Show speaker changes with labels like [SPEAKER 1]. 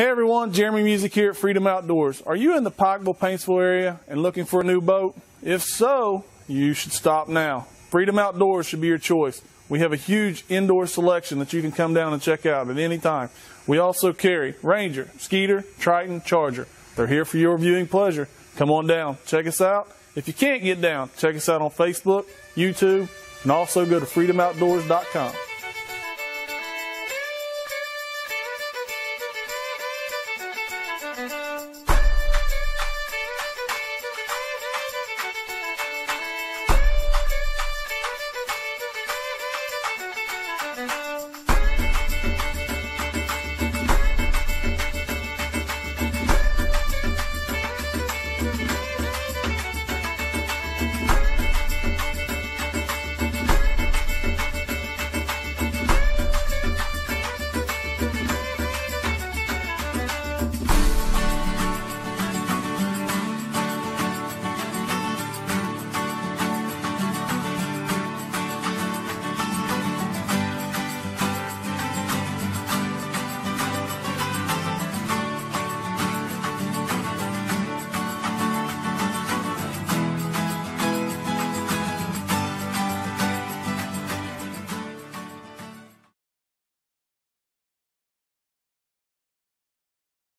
[SPEAKER 1] Hey everyone, Jeremy Music here at Freedom Outdoors. Are you in the Pikeville, Paintsville area and looking for a new boat? If so, you should stop now. Freedom Outdoors should be your choice. We have a huge indoor selection that you can come down and check out at any time. We also carry Ranger, Skeeter, Triton, Charger. They're here for your viewing pleasure. Come on down, check us out. If you can't get down, check us out on Facebook, YouTube, and also go to freedomoutdoors.com.
[SPEAKER 2] Thank you.